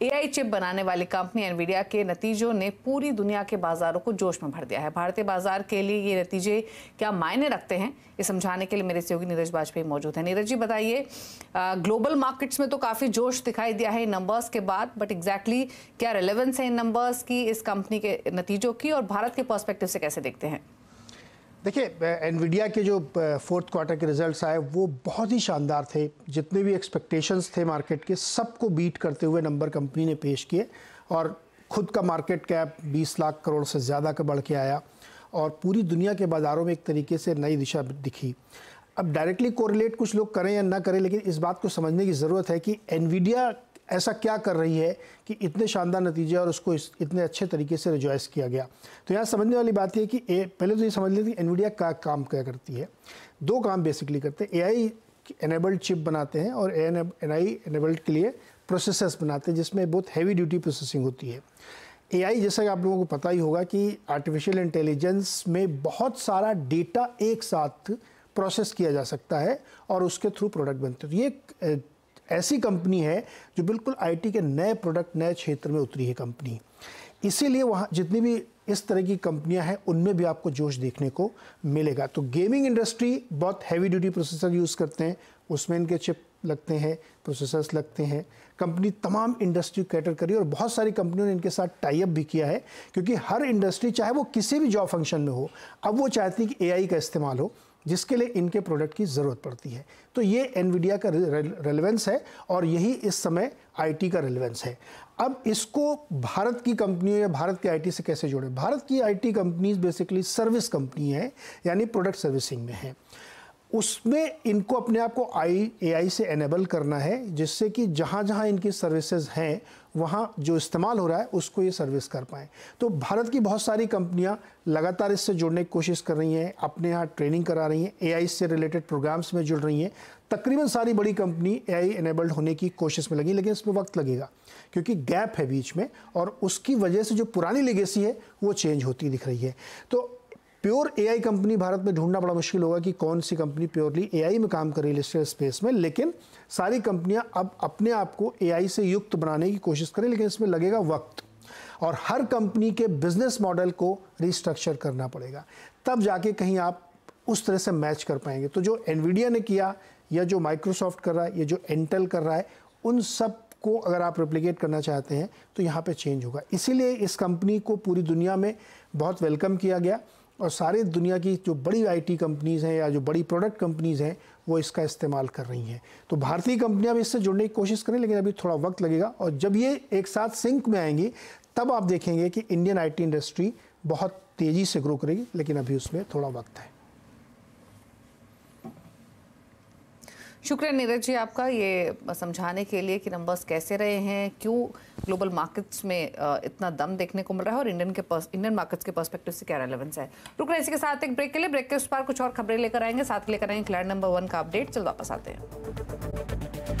AI chip बनाने वाली company Nvidia के नतीजों ने पूरी दुनिया के बाजारों को जोश में भर दिया है। भारतीय बाज़ार के लिए ये नतीजे क्या मायने रखते हैं, ये समझाने के लिए मेरे सहयोगी नीरज वाजपेयी मौजूद है। नीरज जी, बताइए ग्लोबल मार्केट्स में तो काफ़ी जोश दिखाई दिया है इन नंबर्स के बाद बट एग्जैक्टली exactly क्या रिलेवेंस है इन नंबर्स की, इस कंपनी के नतीजों की, और भारत के पर्सपेक्टिव से कैसे देखते हैं? देखिए एनवीडिया के जो फोर्थ क्वार्टर के रिजल्ट्स आए, वो बहुत ही शानदार थे। जितने भी एक्सपेक्टेशंस थे मार्केट के, सबको बीट करते हुए नंबर कंपनी ने पेश किए और खुद का मार्केट कैप 20 लाख करोड़ से ज़्यादा का बढ़ के आया और पूरी दुनिया के बाज़ारों में एक तरीके से नई दिशा दिखी। अब डायरेक्टली कोरिलेट कुछ लोग करें या ना करें, लेकिन इस बात को समझने की ज़रूरत है कि एनवीडिया ऐसा क्या कर रही है कि इतने शानदार नतीजे और उसको इस, इतने अच्छे तरीके से रिजॉइस किया गया? तो यहाँ समझने वाली बात यह कि ए, पहले तो ये समझ लेते कि एनवीडिया का काम क्या करती है। दो काम बेसिकली करते हैं। ए आई एनेबल्ड चिप बनाते हैं और एन आई एनेबल्ड के लिए प्रोसेसर्स बनाते हैं जिसमें बहुत हैवी ड्यूटी प्रोसेसिंग होती है। एआई जैसा कि आप लोगों को पता ही होगा कि आर्टिफिशियल इंटेलिजेंस में बहुत सारा डेटा एक साथ प्रोसेस किया जा सकता है और उसके थ्रू प्रोडक्ट बनते हैं। तो ये ऐसी कंपनी है जो बिल्कुल आईटी के नए प्रोडक्ट नए क्षेत्र में उतरी है कंपनी। इसीलिए वहाँ जितनी भी इस तरह की कंपनियाँ हैं, उनमें भी आपको जोश देखने को मिलेगा। तो गेमिंग इंडस्ट्री बहुत हैवी ड्यूटी प्रोसेसर यूज़ करते हैं, उसमें इनके चिप लगते हैं प्रोसेसर्स लगते हैं। कंपनी तमाम इंडस्ट्री कैटर करी और बहुत सारी कंपनियों ने इनके साथ टाइप भी किया है, क्योंकि हर इंडस्ट्री चाहे वो किसी भी जॉब फ़ंक्शन में हो, अब वो चाहती है कि एआई का इस्तेमाल हो जिसके लिए इनके प्रोडक्ट की ज़रूरत पड़ती है। तो ये एनविडिया का रेलिवेंस है और यही इस समय आईटी का रेलिवेंस है। अब इसको भारत की कंपनियों या भारत की आईटी से कैसे जोड़े? भारत की IT companies basically service company है, यानी प्रोडक्ट सर्विसिंग में है। उसमें इनको अपने आप को आई ए आई से एनेबल करना है, जिससे कि जहाँ जहाँ इनकी सर्विसेज़ हैं, वहाँ जो इस्तेमाल हो रहा है, उसको ये सर्विस कर पाएँ। तो भारत की बहुत सारी कंपनियाँ लगातार इससे जुड़ने की कोशिश कर रही हैं, अपने यहाँ ट्रेनिंग करा रही हैं ए आई से रिलेटेड प्रोग्राम्स में जुड़ रही हैं। तकरीबन सारी बड़ी कंपनी ए आई एनेबल्ड होने की कोशिश में लगी, लेकिन इसमें वक्त लगेगा, क्योंकि गैप है बीच में, और उसकी वजह से जो पुरानी लेगेसी है, वो चेंज होती दिख रही है। तो प्योर एआई कंपनी भारत में ढूंढना बड़ा मुश्किल होगा कि कौन सी कंपनी प्योरली एआई में काम कर रही है स्पेस में। लेकिन सारी कंपनियाँ अब अपने आप को एआई से युक्त बनाने की कोशिश करें, लेकिन इसमें लगेगा वक्त। और हर कंपनी के बिज़नेस मॉडल को रिस्ट्रक्चर करना पड़ेगा। तब जाके कहीं आप उस तरह से मैच कर पाएँगे। तो जो एनवीडिया ने किया, या जो माइक्रोसॉफ्ट कर रहा है, या जो एंटेल कर रहा है, उन सबको अगर आप रेप्लिकेट करना चाहते हैं तो यहाँ पे चेंज होगा। इसीलिए इस कंपनी को पूरी दुनिया में बहुत वेलकम किया गया। और सारे दुनिया की जो बड़ी आईटी कंपनीज़ हैं या जो बड़ी प्रोडक्ट कंपनीज़ हैं, वो इसका इस्तेमाल कर रही हैं। तो भारतीय कंपनियाँ भी इससे जुड़ने की कोशिश करें, लेकिन अभी थोड़ा वक्त लगेगा। और जब ये एक साथ सिंक में आएँगी, तब आप देखेंगे कि इंडियन आईटी इंडस्ट्री बहुत तेज़ी से ग्रो करेगी, लेकिन अभी उसमें थोड़ा वक्त है। शुक्रिया नीरज जी आपका ये समझाने के लिए कि नंबर्स कैसे रहे हैं, क्यों ग्लोबल मार्केट्स में इतना दम देखने को मिल रहा है और इंडियन के इंडियन मार्केट्स के पर्सपेक्टिव से क्या रेलेवेंस है। रुक रहे इसी के साथ एक ब्रेक के लिए ब्रेक के उस पर कुछ और खबरें लेकर आएँगे, साथ लेकर आएँगे क्लैड नंबर वन का अपडेट चल वापस आते हैं।